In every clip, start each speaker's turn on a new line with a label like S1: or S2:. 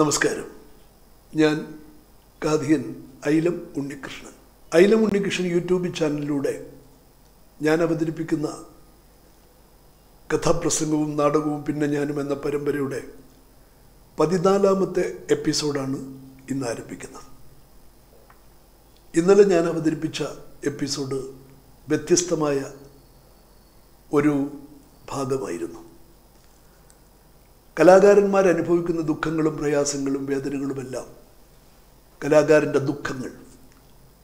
S1: നമസ്കാരം. ഞാൻ കാതികൻ ഐലം ഉണ്ണികൃഷ്ണൻ. ഐലം ഉണ്ണികൃഷ്ണൻ യൂട്യൂബ് ചാനലിലൂടെ ഞാൻ അവതരിപ്പിക്കുന്ന കഥാപ്രസംഗവും നാടകവും പിന്നെ ഞാനും എന്ന പരമ്പരയുടെ പതിനാലാമത്തെ എപ്പിസോഡാണ് ഇന്ന് ആരംഭിക്കുന്നത്. ഇന്നലെ ഞാൻ അവതരിപ്പിച്ച എപ്പിസോഡ് വ്യത്യസ്തമായ ഒരു ഭാഗമായിരുന്നു. കലാകാരന്മാർ അനുഭവിക്കുന്ന ദുഃഖങ്ങളും പ്രയാസങ്ങളും വേദനകളുമെല്ലാം കലാകാരന്റെ ദുഃഖങ്ങൾ.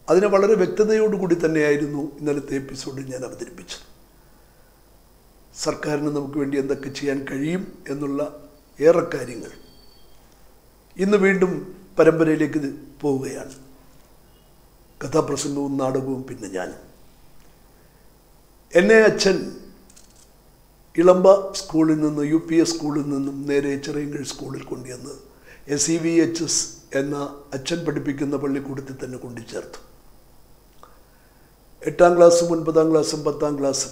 S1: അതിനെ വളരെ വ്യക്തതയോടുകൂടി തന്നെയായിരുന്നു ഇന്നലത്തെ എപ്പിസോഡിൽ ഞാൻ അവതരിപ്പിച്ചത്. സർക്കാരിന് നമുക്ക് വേണ്ടി എന്തൊക്കെ ചെയ്യാൻ കഴിയും എന്നുള്ള ഏറെ കാര്യങ്ങൾ ഇന്ന് വീണ്ടും പരമ്പരയിലേക്ക് പോവുകയാണ്. കഥാപ്രസംഗവും നാടകവും പിന്നെ ഞാൻ എന്നെ അച്ഛൻ ഇളമ്പ സ്കൂളിൽ നിന്ന് യു പി എസ് സ്കൂളിൽ നിന്നും നേരെ ചെറിയങ്കഴി സ്കൂളിൽ കൊണ്ടുവന്ന് S E V H S എന്ന അച്ഛൻ പഠിപ്പിക്കുന്ന പള്ളിക്കൂടത്തിൽ തന്നെ കൊണ്ടുചേർത്തു. എട്ടാം ക്ലാസ്സും ഒൻപതാം ക്ലാസ്സും പത്താം ക്ലാസ്സും.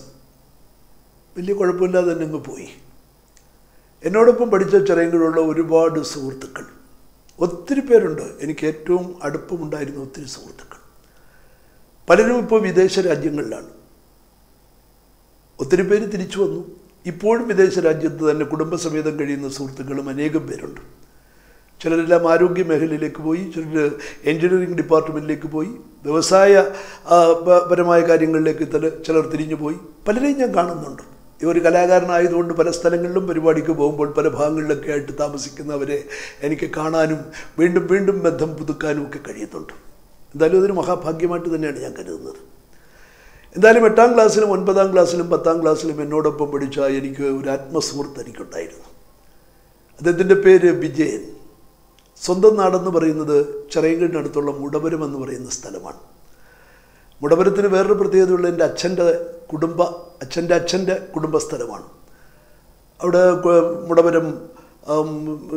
S1: വലിയ കുഴപ്പമില്ലാതെ തന്നെ അങ്ങ് പോയി. എന്നോടൊപ്പം പഠിച്ച ചെറിയങ്കിലുള്ള ഒരുപാട് സുഹൃത്തുക്കൾ. ഒത്തിരി പേരുണ്ട്. എനിക്ക് ഏറ്റവും അടുപ്പമുണ്ടായിരുന്ന ഒത്തിരി സുഹൃത്തുക്കൾ. പലരും ഇപ്പോൾ വിദേശ രാജ്യങ്ങളിലാണ്. ഒത്തിരി പേര് തിരിച്ചു വന്നു. ഇപ്പോഴും വിദേശ രാജ്യത്ത് തന്നെ കുടുംബസമേതം കഴിയുന്ന സുഹൃത്തുക്കളും അനേകം പേരുണ്ട്. ചിലരെല്ലാം ആരോഗ്യ മേഖലയിലേക്ക് പോയി ചിലർ എൻജിനീയറിംഗ് ഡിപ്പാർട്ട്മെന്റിലേക്ക് പോയി വ്യവസായ പരമായ കാര്യങ്ങളിലേക്ക് ചില ചിലർ തിരിഞ്ഞു പോയി. പലരെയും ഞാൻ കാണുന്നുണ്ട്. ഇവർ കലാകാരനായതുകൊണ്ട് പല സ്ഥലങ്ങളിലും പരിപാടിക്ക് പോകുമ്പോൾ പല ഭാഗങ്ങളിലൊക്കെ ആയിട്ട് താമസിക്കുന്നവരെ എനിക്ക് കാണാനും വീണ്ടും വീണ്ടും ബന്ധം പുതുക്കാനും ഒക്കെ കഴിയുന്നുണ്ട്. എന്തായാലും അതൊരു മഹാഭാഗ്യമായിട്ട് തന്നെയാണ് ഞാൻ കരുതുന്നത്. എന്തായാലും എട്ടാം ക്ലാസ്സിലും ഒൻപതാം ക്ലാസ്സിലും പത്താം ക്ലാസ്സിലും എന്നോടൊപ്പം പഠിച്ച എനിക്ക് ഒരു ആത്മസുഹൃത്ത് എനിക്കുണ്ടായിരുന്നു. അദ്ദേഹത്തിന്റെ പേര് വിജയൻ. സ്വന്തം നാടെന്ന് പറയുന്നത് ചെറിയങ്കടിനടുത്തുള്ള മുടപുരം എന്ന് പറയുന്ന സ്ഥലമാണ്. മുടപുരത്തിന് വേറൊരു പ്രത്യേകതയുള്ള എന്റെ അച്ഛന്റെ കുടുംബ അച്ഛന്റെ അച്ഛന്റെ കുടുംബസ്ഥലമാണ്. അവിടെ മുടപുരം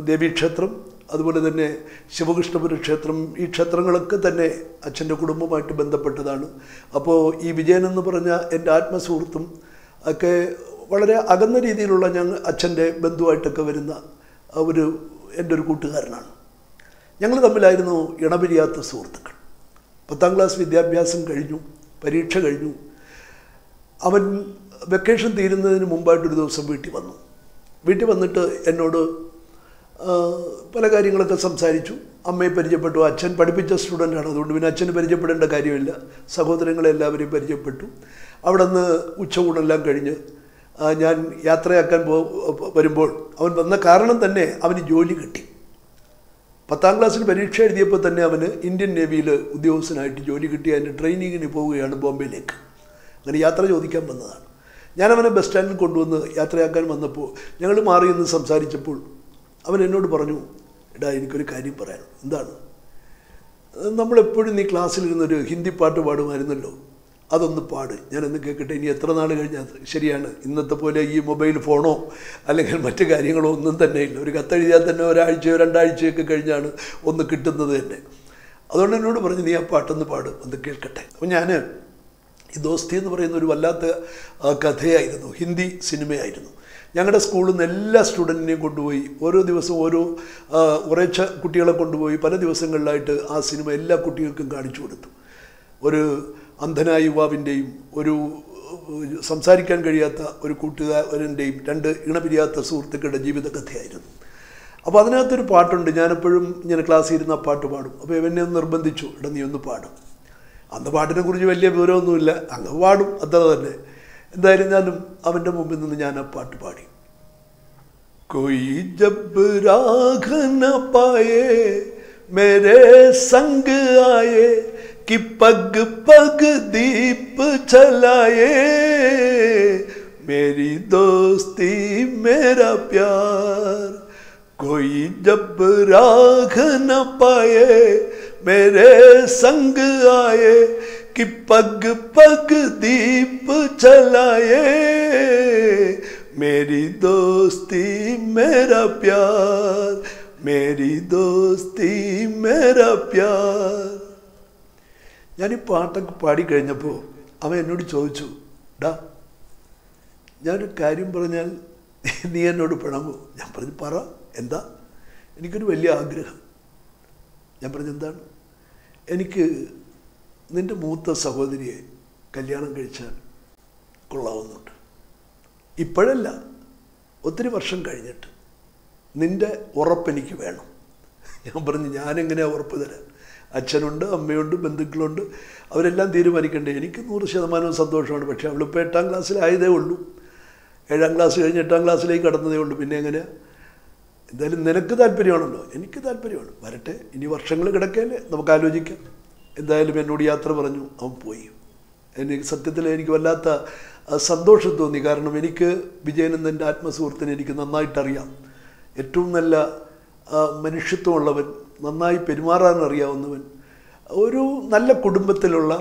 S1: ദേവീക്ഷേത്രം അതുപോലെ തന്നെ ശിവകൃഷ്ണപുര ക്ഷേത്രം ഈ ക്ഷേത്രങ്ങളൊക്കെ തന്നെ അച്ഛന്റെ കുടുംബമായിട്ട് ബന്ധപ്പെട്ടതാണ്. അപ്പോൾ ഈ വിജയൻ എന്ന് പറഞ്ഞ എന്റെ ആത്മസുഹൃത്തും ഒക്കെ വളരെ അകന്ന രീതിയിലുള്ള ഞങ്ങൾ അച്ഛന്റെ ബന്ധുവായിട്ടൊക്കെ വരുന്ന ഒരു എന്റെ ഒരു കൂട്ടുകാരനാണ്. ഞങ്ങൾ തമ്മിലായിരുന്നു ഇണപിരിയാത്ത സുഹൃത്തുക്കൾ. പത്താം ക്ലാസ് വിദ്യാഭ്യാസം കഴിഞ്ഞു പരീക്ഷ കഴിഞ്ഞു. അവൻ വെക്കേഷൻ തീരുന്നതിന് മുമ്പായിട്ടൊരു ദിവസം വീട്ടിൽ വന്നു. വീട്ടിൽ വന്നിട്ട് എന്നോട് പല കാര്യങ്ങളൊക്കെ സംസാരിച്ചു. അമ്മയെ പരിചയപ്പെട്ടു അച്ഛൻ പഠിപ്പിച്ച സ്റ്റുഡന്റാണ് അതുകൊണ്ട് പിന്നെ അച്ഛന് പരിചയപ്പെടേണ്ട കാര്യമില്ല. സഹോദരങ്ങളെ എല്ലാവരെയും പരിചയപ്പെട്ടു. അവിടെ നിന്ന് ഉച്ചകൂടെല്ലാം കഴിഞ്ഞ് ഞാൻ യാത്രയാക്കാൻ പോ വരുമ്പോൾ അവൻ വന്ന കാരണം തന്നെ അവന് ജോലി കിട്ടി. പത്താം ക്ലാസ്സിൽ പരീക്ഷ എഴുതിയപ്പോൾ തന്നെ അവന് ഇന്ത്യൻ നേവിയിൽ ഉദ്യോഗസ്ഥനായിട്ട് ജോലി കിട്ടി. അതിന്റെ ട്രെയിനിങ്ങിന് പോവുകയാണ് ബോംബെയിലേക്ക്. അങ്ങനെ യാത്ര ചോദിക്കാൻ വന്നതാണ്. ഞാൻ അവനെ ബസ് സ്റ്റാൻഡിൽ കൊണ്ടുവന്ന് യാത്രയാക്കാൻ വന്നപ്പോൾ ഞങ്ങൾ മാറി നിന്ന് സംസാരിച്ചപ്പോൾ അവൻ എന്നോട് പറഞ്ഞു എടാ എനിക്കൊരു കാര്യം പറയാൻ. എന്താണ്? നമ്മളെപ്പോഴും നീ ക്ലാസ്സിലിരുന്നൊരു ഹിന്ദി പാട്ട് പാടുമായിരുന്നല്ലോ. അതൊന്ന് പാട്. ഞാനൊന്ന് കേൾക്കട്ടെ ഇനി എത്ര നാൾ കഴിഞ്ഞാൽ ശരിയാണ്? ഇന്നത്തെ പോലെ ഈ മൊബൈൽ ഫോണോ അല്ലെങ്കിൽ മറ്റു കാര്യങ്ങളോ ഒന്നും തന്നെ ഇല്ല. ഒരു കത്തെഴുതിയാൽ തന്നെ ഒരാഴ്ചയോ രണ്ടാഴ്ചയൊക്കെ കഴിഞ്ഞാണ് ഒന്ന് കിട്ടുന്നത് തന്നെ. അതുകൊണ്ട് എന്നോട് പറഞ്ഞു നീ ആ പാട്ടൊന്ന് പാട്. ഒന്ന് കേൾക്കട്ടെ. അപ്പോൾ ഞാൻ ഈ ദോസ്തി എന്ന് പറയുന്ന ഒരു വല്ലാത്ത കഥയായിരുന്നു. ഹിന്ദി സിനിമയായിരുന്നു. ഞങ്ങളുടെ സ്കൂളിൽ നിന്ന് എല്ലാ സ്റ്റുഡന്റിനെയും കൊണ്ടുപോയി. ഓരോ ദിവസവും ഓരോ ഉറച്ച കുട്ടികളെ കൊണ്ടുപോയി പല ദിവസങ്ങളിലായിട്ട് ആ സിനിമ എല്ലാ കുട്ടികൾക്കും കാണിച്ചു കൊടുത്തു. ഒരു അന്ധനായ യുവാവിന്റെയും ഒരു സംസാരിക്കാൻ കഴിയാത്ത ഒരു കൂട്ടുകാരന്റെയും രണ്ട് ഇണപിരിയാത്ത സുഹൃത്തുക്കളുടെ ജീവിതകഥയായിരുന്നു. അപ്പോൾ അതിനകത്തൊരു പാട്ടുണ്ട് ഞാനെപ്പോഴും ഇങ്ങനെ ക്ലാസ്സിൽ ഇരുന്ന് പാട്ട് പാടും. അപ്പോൾ എന്നെ ഒന്ന് നിർബന്ധിച്ചു എടാ നീ ഒന്ന് പാടും. അന്ന് പാട്ടിനെക്കുറിച്ച് വലിയ വിവരമൊന്നുമില്ല. അങ്ങ് പാടും അത്ര തന്നെ. എന്തായിരുന്നാലും അവൻ്റെ മുമ്പിൽ നിന്ന് ഞാൻ ആ പാട്ട് പാടി कोई जब राग न पाए मेरे संग आए कि पग पग दीप चलाए मेरी दोस्ती मेरा प्यार कोई जब राग न पाए मेरे संग आए कि पग पग दीप चलाए मेरी दोस्ती मेरा प्यार मेरी दोस्ती मेरा प्यार ഞാൻ ഈ പാട്ടൊക്കെ പാടിക്കഴിഞ്ഞപ്പോൾ അവൻ എന്നോട് ചോദിച്ചു ഡാ ഞാനൊരു കാര്യം പറഞ്ഞാൽ നീ എന്നോട് പിണങ്ങൂ ഞാൻ പറഞ്ഞു പറ എന്താ എനിക്കൊരു വലിയ ആഗ്രഹം ഞാൻ പറഞ്ഞെന്താണ് എനിക്ക് നിന്റെ മൂത്ത സഹോദരിയെ കല്യാണം കഴിച്ചാൽ കൊള്ളാവുന്നുണ്ട്. ഇപ്പോഴല്ല ഒത്തിരി വർഷം കഴിഞ്ഞിട്ട്. നിന്റെ ഉറപ്പെനിക്ക് വേണം. ഞാൻ പറഞ്ഞു ഞാനെങ്ങനെയാണ് ഉറപ്പ് തരാം അച്ഛനുണ്ട് അമ്മയുണ്ട് ബന്ധുക്കളുണ്ട്. അവരെല്ലാം തീരുമാനിക്കണ്ടേ? എനിക്ക് നൂറ് ശതമാനവും സന്തോഷമാണ്. പക്ഷേ അവളിപ്പോൾ എട്ടാം ക്ലാസ്സിലായതേ ഉള്ളൂ. ഏഴാം ക്ലാസ് കഴിഞ്ഞ് എട്ടാം ക്ലാസ്സിലേക്ക് കടന്നതേ ഉള്ളൂ. പിന്നെ എങ്ങനെയാണ് എന്തായാലും നിനക്ക് താല്പര്യമാണല്ലോ. എനിക്ക് താല്പര്യമാണ്. വരട്ടെ ഇനി വർഷങ്ങൾ കിടക്കല്ലേ നമുക്ക് ആലോചിക്കാം. എന്തായാലും എന്നോട് യാത്ര പറഞ്ഞു അവൻ പോയി. എനിക്ക് സത്യത്തിൽ എനിക്ക് വല്ലാത്ത സന്തോഷം തോന്നി. കാരണം എനിക്ക് വിജയനന്ദന്റെ ആത്മസുഹൃത്തിനെ എനിക്ക് നന്നായിട്ടറിയാം. ഏറ്റവും നല്ല മനുഷ്യത്വമുള്ളവൻ നന്നായി പെരുമാറാൻ അറിയാവുന്നവൻ ഒരു നല്ല കുടുംബത്തിലുള്ള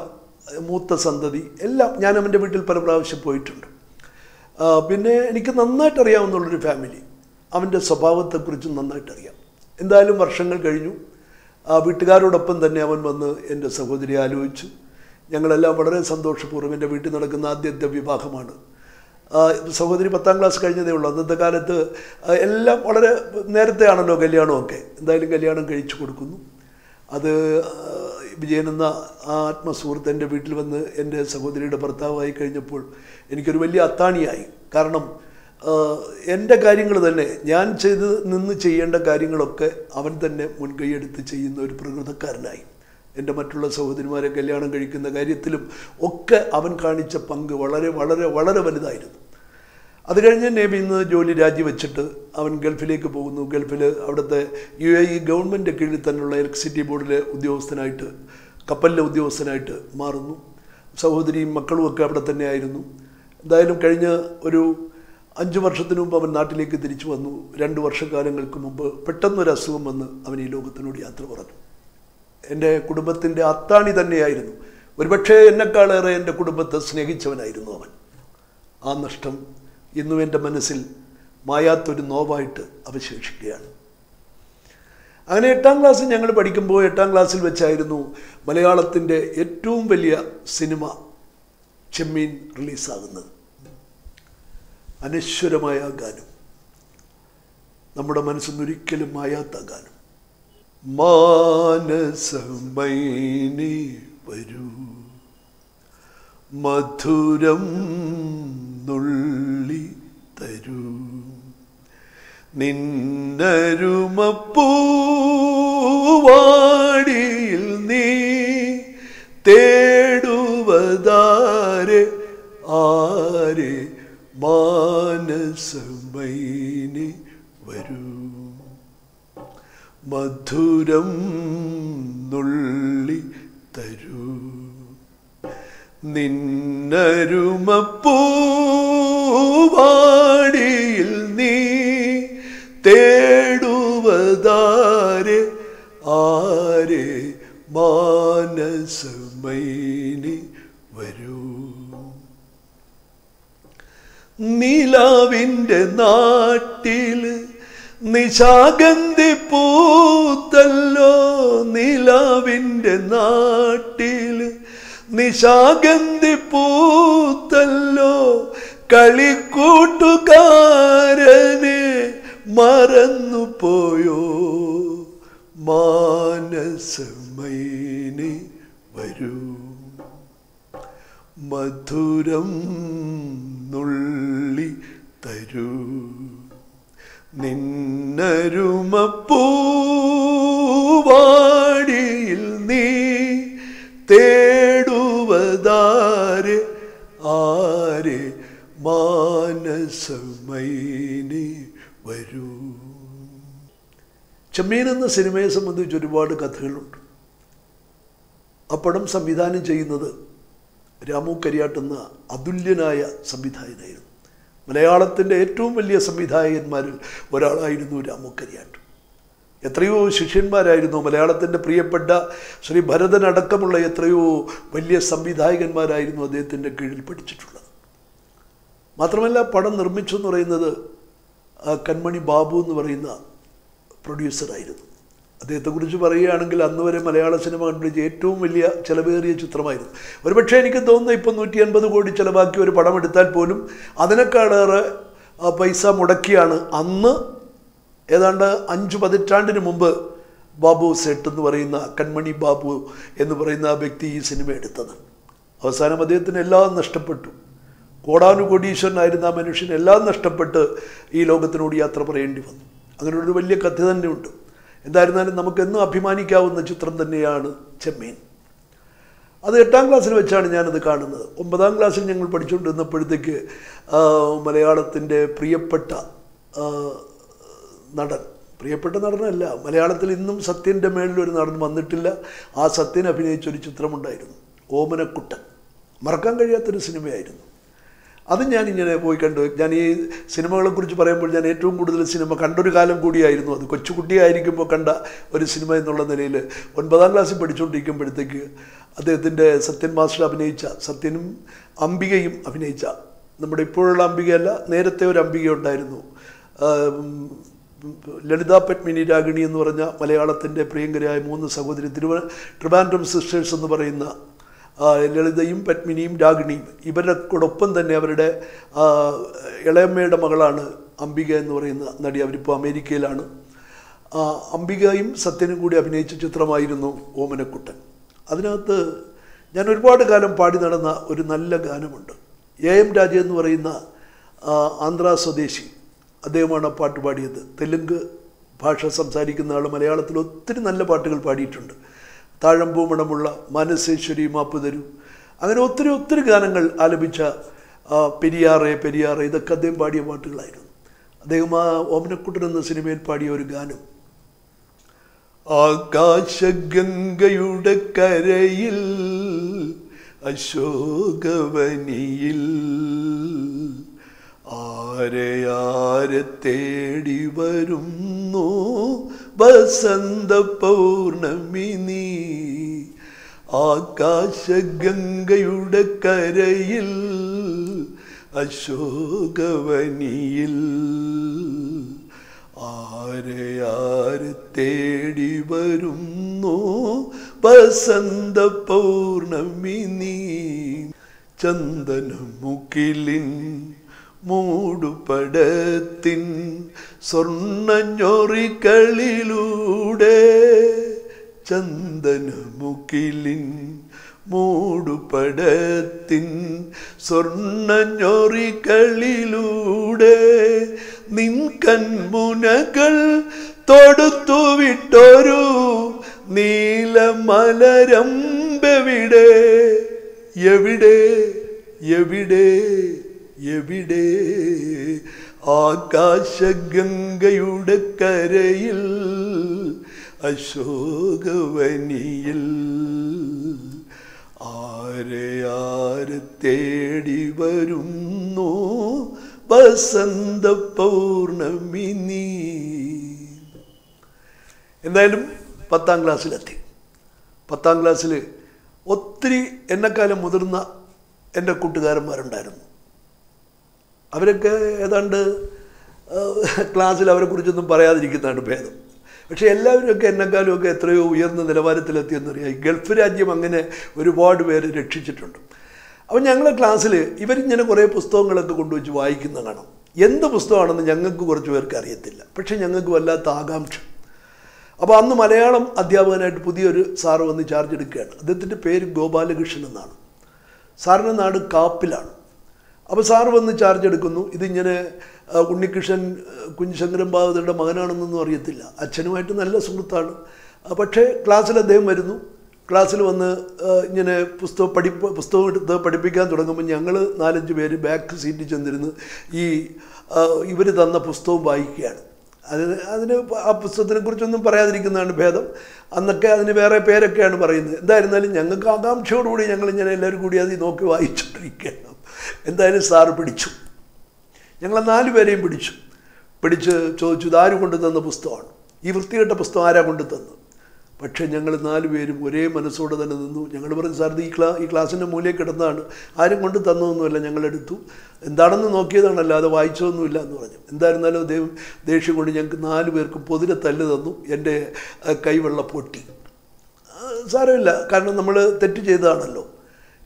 S1: മൂത്ത സന്തതി എല്ലാം ഞാൻ അവന്റെ വീട്ടിൽ പല പ്രാവശ്യം പോയിട്ടുണ്ട്. പിന്നെ എനിക്ക് നന്നായിട്ട് അറിയാവുന്നുള്ളൊരു ഫാമിലി അവന്റെ സ്വഭാവത്തെക്കുറിച്ചും നന്നായിട്ടറിയാം. എന്തായാലും വർഷങ്ങൾ കഴിഞ്ഞു. ആ വീട്ടുകാരോടൊപ്പം തന്നെ അവൻ വന്ന് എന്റെ സഹോദരി ആലോചിച്ചു. ഞങ്ങളെല്ലാം വളരെ സന്തോഷപൂർവം എന്റെ വീട്ടിൽ നടക്കുന്ന ആദ്യത്തെ വിവാഹമാണ്. സഹോദരി പത്താം ക്ലാസ് കഴിഞ്ഞതേ ഉള്ളൂ. അന്നത്തെ കാലത്ത് എല്ലാം വളരെ നേരത്തെ ആണല്ലോ കല്യാണമൊക്കെ. എന്തായാലും കല്യാണം കഴിച്ചു കൊടുക്കുന്നു. അത് വിജയൻ എന്ന ആ ആത്മസുഹൃത്ത് എന്റെ വീട്ടിൽ വന്ന് എന്റെ സഹോദരിയുടെ ഭർത്താവായി കഴിഞ്ഞപ്പോൾ എനിക്കൊരു വലിയ അത്താണിയായി. കാരണം എന്റെ കാര്യങ്ങൾ തന്നെ ഞാൻ ചെയ്ത് നിന്ന് ചെയ്യേണ്ട കാര്യങ്ങളൊക്കെ അവൻ തന്നെ മുൻകൈയെടുത്ത് ചെയ്യുന്ന ഒരു പ്രകൃതക്കാരനായി. എന്റെ മറ്റുള്ള സഹോദരിമാരെ കല്യാണം കഴിക്കുന്ന കാര്യത്തിലും ഒക്കെ അവൻ കാണിച്ച പങ്ക് വളരെ വളരെ വളരെ വലുതായിരുന്നു. അത് കഴിഞ്ഞ് നേബിയിൽ ഇന്ന് ജോലി രാജിവെച്ചിട്ട് അവൻ ഗൾഫിലേക്ക് പോകുന്നു. ഗൾഫിൽ അവിടുത്തെ യു എ ഇ ഗവൺമെന്റ് കീഴിൽ തന്നെയുള്ള ഇലക്ട്രിസിറ്റി ബോർഡിലെ ഉദ്യോഗസ്ഥനായിട്ട് കപ്പലിലെ ഉദ്യോഗസ്ഥനായിട്ട് മാറുന്നു. സഹോദരിയും മക്കളും ഒക്കെ അവിടെ തന്നെയായിരുന്നു. എന്തായാലും കഴിഞ്ഞ ഒരു അഞ്ച് വർഷത്തിന് മുമ്പ് അവൻ നാട്ടിലേക്ക് തിരിച്ചു വന്നു. രണ്ട് വർഷക്കാലങ്ങൾക്ക് മുമ്പ് പെട്ടെന്നൊരു അസുഖം വന്ന് അവൻ ഈ ലോകത്തിനോട് യാത്ര പറഞ്ഞു. എന്റെ കുടുംബത്തിന്റെ അത്താണി തന്നെയായിരുന്നു. ഒരുപക്ഷേ എന്നെക്കാളേറെ എന്റെ കുടുംബത്തെ സ്നേഹിച്ചവനായിരുന്നു അവൻ. ആ നഷ്ടം ഇന്നും എന്റെ മനസ്സിൽ മായാത്തൊരു നോവായിട്ട് അവശേഷിക്കുകയാണ്. അങ്ങനെ എട്ടാം ക്ലാസ്സിൽ ഞങ്ങൾ പഠിക്കുമ്പോൾ എട്ടാം ക്ലാസ്സിൽ വെച്ചായിരുന്നു മലയാളത്തിന്റെ ഏറ്റവും വലിയ സിനിമ ചെമ്മീൻ റിലീസാകുന്നത്. അനശ്വരമായ ഗാനം. നമ്മുടെ മനസ്സൊന്നൊരിക്കലും മായാത്ത ഗാനം. മാനസമൈനി വരൂ. മധുരം നുള്ളി തരൂ. നിന്നരുമപ്പൂവാടിയിൽ നീ തേടുവതാരെ മാനസമൈനി വരൂ. മധുരം നുള്ളി തരൂ. നിന്നരുമപ്പൂവാടിയിൽ നീ തേടുവതാരെ ആരെ മാനസമൈനി വരൂ. നിലാവിന്റെ നാട്ടിൽ നിശാഗന്ധി പൂത്തല്ലോ. നിലാവിന്റെ നാട്ടിൽ നിശാഗന്ധി പൂത്തല്ലോ. കളിക്കൂട്ടുകാരനെ മറന്നു പോയോ മാനസമൈനി വരൂ. മധുരം നുള്ളി തരൂ. നിന്നരുമപ്പൂവാടിയിൽ നീ തേടുവതാരെ ആരെ മാനസമൈനി വരൂ. ചെമ്മീൻ എന്ന സിനിമയെ സംബന്ധിച്ച് ഒരുപാട് കഥകളുണ്ട്. അപ്പടം പടം സംവിധാനം ചെയ്യുന്നത് രാമു കരിയാട്ട് എന്ന അതുല്യനായ സംവിധായകനായിരുന്നു. മലയാളത്തിന്റെ ഏറ്റവും വലിയ സംവിധായകന്മാരിൽ ഒരാളായിരുന്നു രാമു കരിയാട്ട്. എത്രയോ ശിഷ്യന്മാരായിരുന്നു. മലയാളത്തിന്റെ പ്രിയപ്പെട്ട ശ്രീ ഭരതനടക്കമുള്ള എത്രയോ വലിയ സംവിധായകന്മാരായിരുന്നു അദ്ദേഹത്തിന്റെ കീഴിൽ പഠിച്ചിട്ടുള്ളത്. മാത്രമല്ല പടം നിർമ്മിച്ചു എന്ന് പറയുന്നത് കൺമണി ബാബു എന്ന് പറയുന്ന പ്രൊഡ്യൂസറായിരുന്നു അദ്ദേഹത്തെക്കുറിച്ച് പറയുകയാണെങ്കിൽ അന്ന് വരെ മലയാള സിനിമ കണ്ടുപിടിച്ച ഏറ്റവും വലിയ ചിലവേറിയ ചിത്രമായിരുന്നു. ഒരുപക്ഷെ എനിക്ക് തോന്നുന്നു ഇപ്പം നൂറ്റി അൻപത് കോടി ചിലവാക്കി ഒരു പടം എടുത്താൽ പോലും അതിനേക്കാളേറെ പൈസ മുടക്കിയാണ് അന്ന് ഏതാണ്ട് അഞ്ച് പതിറ്റാണ്ടിന് മുമ്പ് ബാബു സെട്ട് എന്ന് പറയുന്ന കൺമണി ബാബു എന്ന് പറയുന്ന ആ വ്യക്തി ഈ സിനിമ എടുത്തത്. അവസാനം അദ്ദേഹത്തിന് എല്ലാം നഷ്ടപ്പെട്ടു. കോടാനുകോടീശ്വരനായിരുന്ന ആ മനുഷ്യൻ എല്ലാം നഷ്ടപ്പെട്ട് ഈ ലോകത്തിനോട് യാത്ര പറയേണ്ടി വന്നു. ഒരു വലിയ കഥ തന്നെയുണ്ട്. എന്തായിരുന്നാലും നമുക്കെന്നും അഭിമാനിക്കാവുന്ന ചിത്രം തന്നെയാണ് ചെമ്മീൻ. അത് എട്ടാം ക്ലാസ്സിൽ വെച്ചാണ് ഞാനത് കാണുന്നത്. ഒമ്പതാം ക്ലാസ്സിൽ ഞങ്ങൾ പഠിച്ചുകൊണ്ടിരുന്നപ്പോഴത്തേക്ക് മലയാളത്തിന്റെ പ്രിയപ്പെട്ട നടൻ പ്രിയപ്പെട്ട നടനല്ല മലയാളത്തിൽ ഇന്നും സത്യന്റെ മേളിൽ ഒരു നടൻ വന്നിട്ടില്ല. ആ സത്യൻ അഭിനയിച്ചൊരു ചിത്രമുണ്ടായിരുന്നു. ഓമനക്കുട്ടൻ. മറക്കാൻ കഴിയാത്തൊരു സിനിമയായിരുന്നു. അത് ഞാനിങ്ങനെ പോയി കണ്ടു. ഞാൻ ഈ സിനിമകളെ കുറിച്ച് പറയുമ്പോൾ ഞാൻ ഏറ്റവും കൂടുതൽ സിനിമ കണ്ടൊരു കാലം കൂടിയായിരുന്നു. അത് കൊച്ചുകുട്ടിയായിരിക്കുമ്പോൾ കണ്ട ഒരു സിനിമ എന്നുള്ള നിലയിൽ ഒൻപതാം ക്ലാസ്സിൽ പഠിച്ചുകൊണ്ടിരിക്കുമ്പോഴത്തേക്ക് അദ്ദേഹത്തിന്റെ സത്യൻ മാസ്റ്റർ അഭിനയിച്ച സത്യനും അംബികയും അഭിനയിച്ച നമ്മുടെ ഇപ്പോഴുള്ള അംബികയല്ല നേരത്തെ ഒരു അംബിക ഉണ്ടായിരുന്നു. ലളിത പത്മിനി രാഗിണി എന്ന് പറഞ്ഞ മലയാളത്തിന്റെ പ്രിയങ്കരായ മൂന്ന് സഹോദരി തിരുവ ട്രിവാൻഡ്രം സിസ്റ്റേഴ്സ് എന്ന് പറയുന്ന ലളിതയും പത്മിനിയും രാഗിണിയും ഇവരുടെ തന്നെ അവരുടെ ഇളയമ്മയുടെ മകളാണ് അംബിക എന്ന് പറയുന്ന നടി. അവരിപ്പോൾ അമേരിക്കയിലാണ്. അംബികയും സത്യനും കൂടി അഭിനയിച്ച ചിത്രമായിരുന്നു ഓമനക്കുട്ടൻ. അതിനകത്ത് ഞാൻ ഒരുപാട് കാലം പാടി നടന്ന ഒരു നല്ല ഗാനമുണ്ട്. എ എം രാജ എന്ന് പറയുന്ന ആന്ധ്രാ സ്വദേശി. അദ്ദേഹമാണ് പാട്ട് പാടിയത്. തെലുങ്ക് ഭാഷ സംസാരിക്കുന്ന ആൾ മലയാളത്തിൽ ഒത്തിരി നല്ല പാട്ടുകൾ പാടിയിട്ടുണ്ട്. താഴമ്പൂ മണമുള്ള മനസ്സേശ്വരി മാപ്പ് തരൂ. അങ്ങനെ ഒത്തിരി ഒത്തിരി ഗാനങ്ങൾ ആലപിച്ച പെരിയാറെ പെരിയാറെ ഇതൊക്കെ അദ്ദേഹം പാടിയ പാട്ടുകളായിരുന്നു. അദ്ദേഹം ആ ഓമനക്കുട്ടൻ എന്ന സിനിമയിൽ പാടിയ ഒരു ഗാനം. ആകാശഗംഗയുടെ കരയിൽ അശോകവനിയിൽ ആരെയാരെ തേടി വരുന്നു? വസന്ത പൗർണമി നീ. ആകാശഗംഗയുടെ കരയിൽ അശോകവനിയിൽ. ആരെയാരെ തേടി വരുന്നു വസന്ത പൗർണമി നീ? ചന്ദനമുക്കിലിൻ മൂടുപടത്തിൻ സ്വർണഞ്ഞൊറികളിലൂടെ ചന്ദനമുക്കിലിൻ മൂടുപടത്തിൻ സ്വർണഞ്ഞൊറികളിലൂടെ നിൻ കൺമുനകൾ തൊടുത്തു വിട്ടൊരു നീലമലരമ്പെവിടെ? എവിടെ? എവിടെ? എവിടെ? ആകാശഗംഗയുടെ കരയിൽ അശോകവനിയിൽ. ആരെ ആരെ തേടി വരുന്നു വസന്ത പൗർണമി നീ? എന്തായാലും പത്താം ക്ലാസ്സിലെത്തി. പത്താം ക്ലാസ്സിൽ ഒത്തിരി എന്നെക്കാലം മുതിർന്ന എന്റെ കൂട്ടുകാരന്മാരുണ്ടായിരുന്നു. അവരൊക്കെ ഏതാണ്ട് ക്ലാസ്സിൽ അവരെക്കുറിച്ചൊന്നും പറയാതിരിക്കുന്നതാണ് ഭേദം. പക്ഷേ എല്ലാവരുമൊക്കെ എന്നെക്കാളുമൊക്കെ എത്രയോ ഉയർന്ന നിലവാരത്തിലെത്തിയെന്നറിയാം. ഗൾഫ് രാജ്യം അങ്ങനെ ഒരുപാട് പേര് രക്ഷിച്ചിട്ടുണ്ട്. അപ്പം ഞങ്ങളുടെ ക്ലാസ്സിൽ ഇവരിങ്ങനെ കുറേ പുസ്തകങ്ങളൊക്കെ കൊണ്ടുവച്ച് വായിക്കുന്ന കാണാം. എന്ത് പുസ്തകമാണെന്ന് ഞങ്ങൾക്ക് കുറച്ച് പേർക്ക് അറിയത്തില്ല. പക്ഷേ ഞങ്ങൾക്ക് വല്ലാത്ത ആകാംക്ഷ. അപ്പോൾ അന്ന് മലയാളം അധ്യാപകനായിട്ട് പുതിയൊരു സാറ് വന്ന് ചാർജ് എടുക്കുകയാണ്. അദ്ദേഹത്തിന്റെ പേര് ഗോപാലകൃഷ്ണൻ എന്നാണ്. സാറിന്റെ നാട് കാപ്പിലാണ്. അപ്പോൾ സാർ വന്ന് ചാർജ് എടുക്കുന്നു. ഇതിങ്ങനെ ഉണ്ണികൃഷ്ണൻ കുഞ്ഞിശങ്കരൻ ബാബുദയുടെ മകനാണെന്നൊന്നും അറിയത്തില്ല. അച്ഛനുമായിട്ട് നല്ല സുഹൃത്താണ്. പക്ഷേ ക്ലാസ്സിൽ അദ്ദേഹം വരുന്നു. ക്ലാസ്സിൽ വന്ന് ഇങ്ങനെ പുസ്തകം പഠിപ്പ് പുസ്തകം എടുത്ത് പഠിപ്പിക്കാൻ തുടങ്ങുമ്പോൾ ഞങ്ങൾ നാലഞ്ച് പേര് ബാക്ക് സീറ്റിൽ ചെന്നിരുന്ന് ഈ ഇവർ തന്ന പുസ്തകം വായിക്കുകയാണ്. അതിന് അതിന് ആ പുസ്തകത്തിനെ കുറിച്ചൊന്നും പറയാതിരിക്കുന്നതാണ് ഭേദം. അന്നൊക്കെ അതിന് വേറെ പേരൊക്കെയാണ് പറയുന്നത്. എന്തായിരുന്നാലും ഞങ്ങൾക്ക് ആകാംക്ഷയോടുകൂടി ഞങ്ങൾ ഇങ്ങനെ എല്ലാവരും കൂടി അത് നോക്കി വായിച്ചുകൊണ്ടിരിക്കുകയാണ് എന്തായാലും സാറ് പിടിച്ചു. ഞങ്ങളെ നാല് പേരെയും പിടിച്ചു. പിടിച്ച് ചോദിച്ചു ഇത് ആര് കൊണ്ടു തന്ന പുസ്തകമാണ്? ഈ വൃത്തികെട്ട പുസ്തകം ആരാ കൊണ്ടു തന്നു പക്ഷേ ഞങ്ങൾ നാല് പേരും ഒരേ മനസ്സോടെ തന്നെ നിന്നു. ഞങ്ങൾ പറഞ്ഞു സാർ ഈ ക്ലാ ഈ ക്ലാസ്സിന്റെ മൂലയിൽ കിടന്നതാണ്. ആരും കൊണ്ട് തന്നതൊന്നുമല്ല ഞങ്ങളെടുത്തു എന്താണെന്ന് നോക്കിയതാണ് അല്ലാതെ വായിച്ചതൊന്നുമില്ല എന്ന് പറഞ്ഞു. എന്തായിരുന്നാലും ദൈവം ദേഷ്യം കൊണ്ട് ഞങ്ങൾക്ക് നാല് പേർക്കും പൊതിരെ തല്ല് തന്നു എന്റെ കൈവെള്ള പൊട്ടി. സാരമില്ല. കാരണം നമ്മൾ തെറ്റ് ചെയ്തതാണല്ലോ.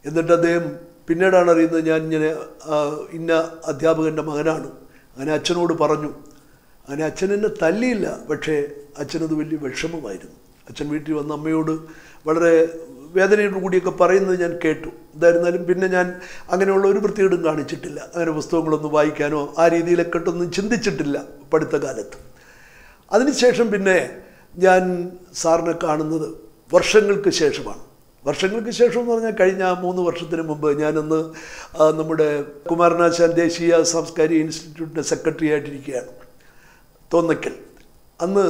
S1: എന്നിട്ട് അദ്ദേഹം പിന്നീടാണ് അറിയുന്നത് ഞാൻ ഇങ്ങനെ ഇന്ന അധ്യാപകന്റെ മകനാണ്. അങ്ങനെ അച്ഛനോട് പറഞ്ഞു. അങ്ങനെ അച്ഛൻ എന്നെ തല്ലിയില്ല പക്ഷേ അച്ഛനത് വലിയ വിഷമമായിരുന്നു. അച്ഛൻ വീട്ടിൽ വന്ന അമ്മയോട് വളരെ വേദനയോട് കൂടിയൊക്കെ പറയുന്നത് ഞാൻ കേട്ടു. എന്തായിരുന്നാലും പിന്നെ ഞാൻ അങ്ങനെയുള്ള ഒരു വൃത്തികേടും കാണിച്ചിട്ടില്ല. അങ്ങനെ പുസ്തകങ്ങളൊന്നും വായിക്കാനോ ആ രീതിയിലൊക്കെ ഒന്നും ചിന്തിച്ചിട്ടില്ല പഠിത്ത കാലത്ത്. അതിനുശേഷം പിന്നെ ഞാൻ സാറിനെ കാണുന്നത് വർഷങ്ങൾക്ക് ശേഷമാണ്. വർഷങ്ങൾക്ക് ശേഷം എന്ന് പറഞ്ഞാൽ കഴിഞ്ഞ മൂന്ന് വർഷത്തിന് മുമ്പ് ഞാനൊന്ന് നമ്മുടെ കുമാരനാശാൻ ദേശീയ സാംസ്കാരിക ഇൻസ്റ്റിറ്റ്യൂട്ടിന്റെ സെക്രട്ടറി ആയിട്ടിരിക്കുകയാണ് തോന്നക്കൽ. അന്ന്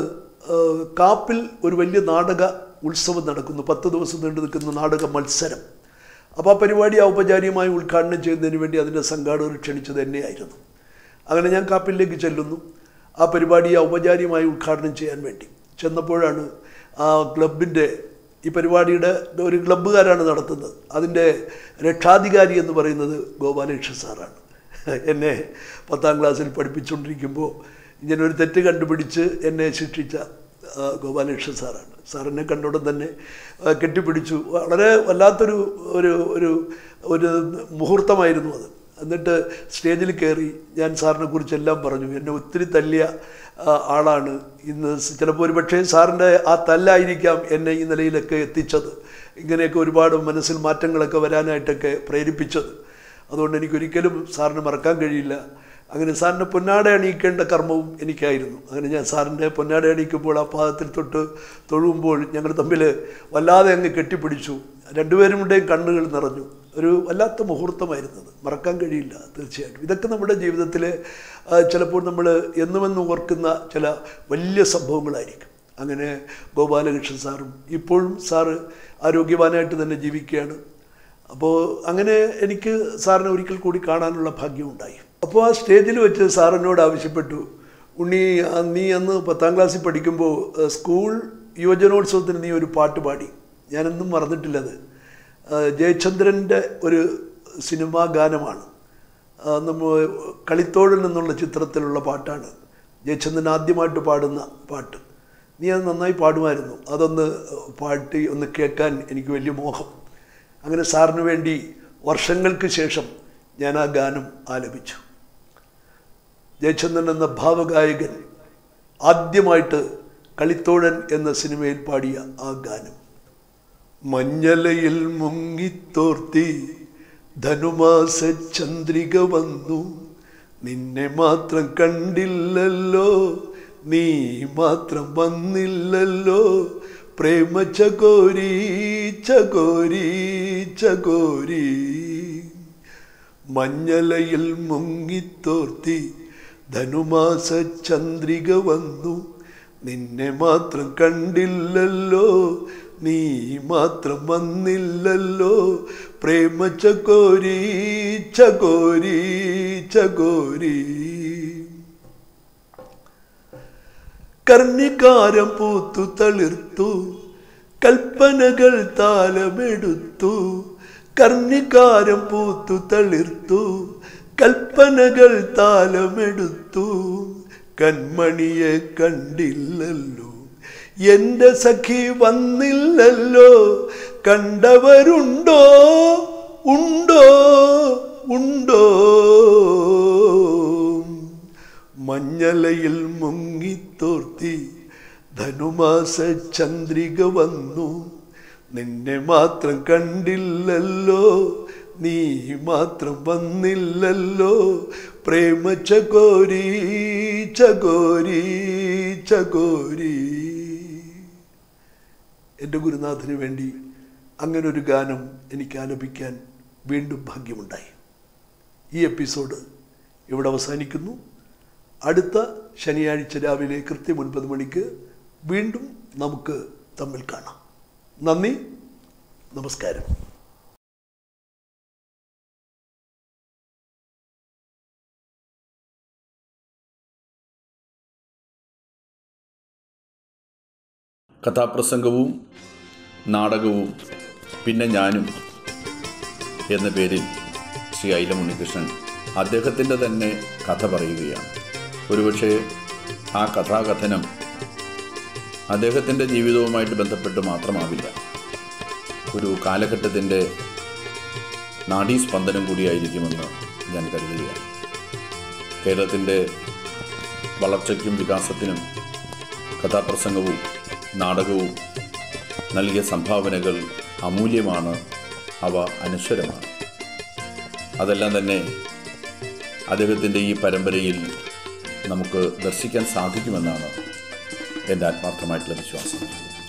S1: കാപ്പിൽ ഒരു വലിയ നാടക ഉത്സവം നടക്കുന്നു പത്ത് ദിവസം നീണ്ടു നിൽക്കുന്ന നാടക മത്സരം. അപ്പോൾ ആ പരിപാടി ഔപചാരികമായി ഉദ്ഘാടനം ചെയ്യുന്നതിന് വേണ്ടി അതിന്റെ സംഘാടകർ ക്ഷണിച്ചത് എന്നെയായിരുന്നു. അങ്ങനെ ഞാൻ കാപ്പിലേക്ക് ചെല്ലുന്നു ആ പരിപാടി ഔപചാരികമായി ഉദ്ഘാടനം ചെയ്യാൻ വേണ്ടി. ചെന്നപ്പോഴാണ് ആ ക്ലബിന്റെ ഈ പരിപാടിയുടെ ഒരു ക്ലബ്ബുകാരാണ് നടത്തുന്നത്. അതിന്റെ രക്ഷാധികാരി എന്ന് പറയുന്നത് ഗോപാലകൃഷ്ണ സാറാണ്. എന്നെ പത്താം ക്ലാസ്സിൽ പഠിപ്പിച്ചുകൊണ്ടിരിക്കുമ്പോൾ ഒരു തെറ്റ് കണ്ടുപിടിച്ച് എന്നെ ശിക്ഷിച്ച ഗോപാലകൃഷ്ണ സാറാണ്. സാറിനെ കണ്ടോടം തന്നെ കെട്ടിപ്പിടിച്ചു. വളരെ വല്ലാത്തൊരു ഒരു ഒരു ഒരു മുഹൂർത്തമായിരുന്നു അത്. എന്നിട്ട് സ്റ്റേജിൽ കയറി ഞാൻ സാറിനെ കുറിച്ചെല്ലാം പറഞ്ഞു. എന്നെ ഒത്തിരി തല്ലിയ ആളാണ് ഇന്ന്. ചിലപ്പോൾ ഒരു പക്ഷേ സാറിന്റെ ആ തല്ലായിരിക്കാം എന്നെ ഈ നിലയിലൊക്കെ എത്തിച്ചത്. ഇങ്ങനെയൊക്കെ ഒരുപാട് മനസ്സിൽ മാറ്റങ്ങളൊക്കെ വരാനായിട്ടൊക്കെ പ്രേരിപ്പിച്ചത്. അതുകൊണ്ട് എനിക്കൊരിക്കലും സാറിന് മറക്കാൻ കഴിയില്ല. അങ്ങനെ സാറിന്റെ പൊന്നാട അണിയിക്കേണ്ട കർമ്മവും എനിക്കായിരുന്നു. അങ്ങനെ ഞാൻ സാറിന്റെ പൊന്നാട അണിയിക്കുമ്പോൾ ആ പാദത്തിൽ തൊട്ട് തൊഴുമ്പോൾ ഞങ്ങൾ തമ്മിൽ വല്ലാതെ അങ്ങ് കെട്ടിപ്പിടിച്ചു. രണ്ടുപേരുടെയും കണ്ണുകൾ നിറഞ്ഞു. ഒരു വല്ലാത്ത മുഹൂർത്തമായിരുന്നത്. മറക്കാൻ കഴിയില്ല തീർച്ചയായിട്ടും. ഇതൊക്കെ നമ്മുടെ ജീവിതത്തിൽ ചിലപ്പോൾ നമ്മൾ എന്നുമെന്ന് ഓർക്കുന്ന ചില വലിയ സംഭവങ്ങളായിരിക്കും. അങ്ങനെ ഗോപാലകൃഷ്ണൻ സാറും ഇപ്പോഴും സാറ് ആരോഗ്യവാനായിട്ട് തന്നെ ജീവിക്കുകയാണ്. അപ്പോൾ അങ്ങനെ എനിക്ക് സാറിനെ ഒരിക്കൽ കൂടി കാണാനുള്ള ഭാഗ്യമുണ്ടായി അപ്പോൾ ആ സ്റ്റേജിൽ വെച്ച് സാറിനോട് ആവശ്യപ്പെട്ടു ഉണ്ണി നീ അന്ന് പത്താം ക്ലാസ്സിൽ പഠിക്കുമ്പോൾ സ്കൂൾ യുവജനോത്സവത്തിന് നീ ഒരു പാട്ട് പാടി. ഞാനെന്നും മറന്നിട്ടില്ലത്. ജയചന്ദ്രന്റെ ഒരു സിനിമാ ഗാനമാണ്. നമ്മൾ നമ്മ കളിത്തോഴൻ എന്നുള്ള ചിത്രത്തിലുള്ള പാട്ടാണ്. ജയചന്ദ്രൻ ആദ്യമായിട്ട് പാടുന്ന പാട്ട്. നീ അത് നന്നായി പാടുമായിരുന്നു. അതൊന്ന് പാട്ടി ഒന്ന് കേൾക്കാൻ എനിക്ക് വലിയ മോഹം. അങ്ങനെ സാറിന് വേണ്ടി വർഷങ്ങൾക്ക് ശേഷം ഞാൻ ആ ഗാനം ആലപിച്ചു. ജയചന്ദ്രൻ എന്ന ഭാവഗായകൻ ആദ്യമായിട്ട് കളിത്തോഴൻ എന്ന സിനിമയിൽ പാടിയ ആ ഗാനം. മഞ്ഞലയിൽ മുങ്ങിത്തോർത്തി ധനുമാസ ചന്ദ്രിക വന്നു. നിന്നെ മാത്രം കണ്ടില്ലല്ലോ നീ മാത്രം വന്നില്ലല്ലോ. പ്രേമ ചകോരി ചകോരി ചകോരി. മഞ്ഞലയിൽ മുങ്ങിത്തോർത്തി ധനുമാസ ചന്ദ്രിക വന്നു. നിന്നെ മാത്രം കണ്ടില്ലല്ലോ നീ മാത്രം വന്നില്ലല്ലോ. പ്രേമ ചകോരി ചകോരി ചകോരി. കർണികാരം പൂത്തു തളിർത്തു കൽപ്പനകൾ താലമെടുത്തു. കർണികാരം പൂത്തു തളിർത്തു കൽപ്പനകൾ താലമെടുത്തു. കൺമണിയെ കണ്ടില്ലല്ലോ. എന്റെ സഖി വന്നില്ലല്ലോ. കണ്ടവരുണ്ടോ? ഉണ്ടോ? ഉണ്ടോ? മഞ്ഞലയിൽ മുങ്ങിത്തോർത്തി ധനുമാസ ചന്ദ്രിക വന്നു. നിന്നെ മാത്രം കണ്ടില്ലല്ലോ. നീ മാത്രം വന്നില്ലല്ലോ. പ്രേമ ചകോരി ചകോരി ചകോരി. എന്റെ ഗുരുനാഥന് വേണ്ടി അങ്ങനൊരു ഗാനം എനിക്ക് ആലപിക്കാൻ വീണ്ടും ഭാഗ്യമുണ്ടായി. ഈ എപ്പിസോഡ് ഇവിടെ അവസാനിക്കുന്നു. അടുത്ത ശനിയാഴ്ച രാവിലെ കൃത്യം ഒൻപത് മണിക്ക് വീണ്ടും നമുക്ക് തമ്മിൽ കാണാം. നന്ദി നമസ്കാരം.
S2: കഥാപ്രസംഗവും നാടകവും പിന്നെ ഞാനും എന്ന പേരിൽ ശ്രീ ഐലം ഉണ്ണികൃഷ്ണൻ അദ്ദേഹത്തിന്റെ തന്നെ കഥ പറയുകയാണ്. ഒരുപക്ഷെ ആ കഥാകഥനം അദ്ദേഹത്തിന്റെ ജീവിതവുമായിട്ട് ബന്ധപ്പെട്ട് മാത്രമാവില്ല. ഒരു കാലഘട്ടത്തിന്റെ നാഡീസ്പന്ദനം കൂടിയായിരിക്കുമെന്ന് ഞാൻ കരുതുകയാണ്. കേരളത്തിന്റെ വളർച്ചയ്ക്കും വികാസത്തിനും കഥാപ്രസംഗവും നാടകവും നൽകിയ സംഭാവനകൾ അമൂല്യമാണ്. അവ അനശ്വരമാണ്. അതെല്ലാം തന്നെ അദ്ദേഹത്തിന്റെ ഈ പരമ്പരയിൽ നമുക്ക് ദർശിക്കാൻ സാധിക്കുമെന്നാണ് എന്റെ ആത്മാർത്ഥമായിട്ടുള്ള വിശ്വാസം.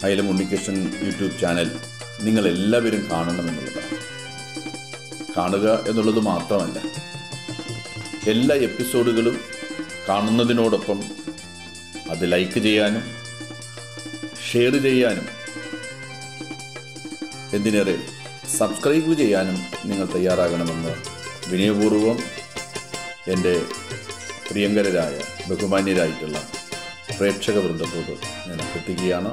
S2: അയലം ഉണ്ണികൃഷ്ണൻ യൂട്യൂബ് ചാനൽ നിങ്ങളെല്ലാവരും കാണണമെന്നുള്ളതാണ്. കാണുക എന്നുള്ളത് മാത്രമല്ല എല്ലാ എപ്പിസോഡുകളും കാണുന്നതിനോടൊപ്പം അത് ലൈക്ക് ചെയ്യാനും ഷെയർ ചെയ്യാനും എന്തിനേറെ സബ്സ്ക്രൈബ് ചെയ്യാനും നിങ്ങൾ തയ്യാറാകണമെന്ന് വിനയപൂർവം എന്റെ പ്രിയങ്കരരായ ബഹുമാന്യരായിട്ടുള്ള പ്രേക്ഷക വൃന്ദത്തോട് ഞാൻ അഭ്യർത്ഥിക്കുകയാണ്.